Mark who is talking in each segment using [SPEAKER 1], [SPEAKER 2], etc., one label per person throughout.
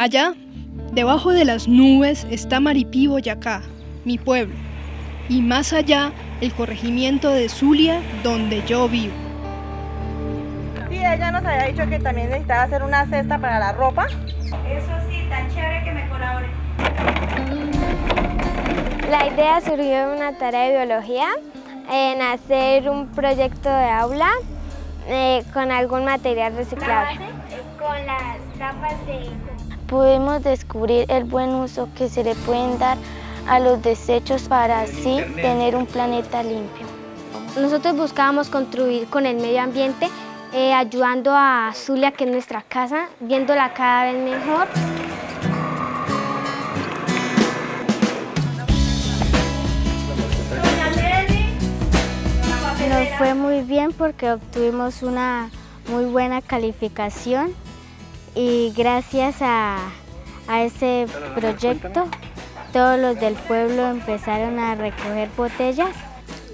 [SPEAKER 1] Allá, debajo de las nubes, está Maripí, Boyacá, mi pueblo. Y más allá, el corregimiento de Zulia, donde yo vivo.
[SPEAKER 2] Sí, ella nos había dicho que también necesitaba hacer una cesta para la ropa.
[SPEAKER 3] Eso sí, tan chévere que me colabore.
[SPEAKER 4] La idea surgió de una tarea de biología, en hacer un proyecto de aula eh, con algún material reciclable.
[SPEAKER 3] Con las tapas de...
[SPEAKER 5] Pudimos descubrir el buen uso que se le pueden dar a los desechos para así tener un planeta limpio.
[SPEAKER 4] Nosotros buscábamos contribuir con el medio ambiente, eh, ayudando a Zulia, que es nuestra casa, viéndola cada vez mejor.
[SPEAKER 5] Nos fue muy bien porque obtuvimos una muy buena calificación y gracias a, a ese proyecto todos los del pueblo empezaron a recoger botellas.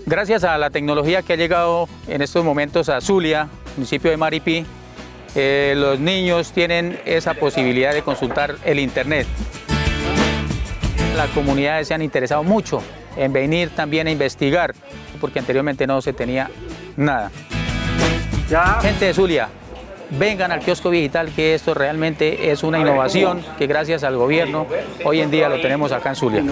[SPEAKER 6] Gracias a la tecnología que ha llegado en estos momentos a Zulia, municipio de Maripí, eh, los niños tienen esa posibilidad de consultar el internet. Las comunidades se han interesado mucho en venir también a investigar, porque anteriormente no se tenía nada. Gente de Zulia, vengan al kiosco digital, que esto realmente es una innovación que gracias al gobierno hoy en día lo tenemos acá en Zulia.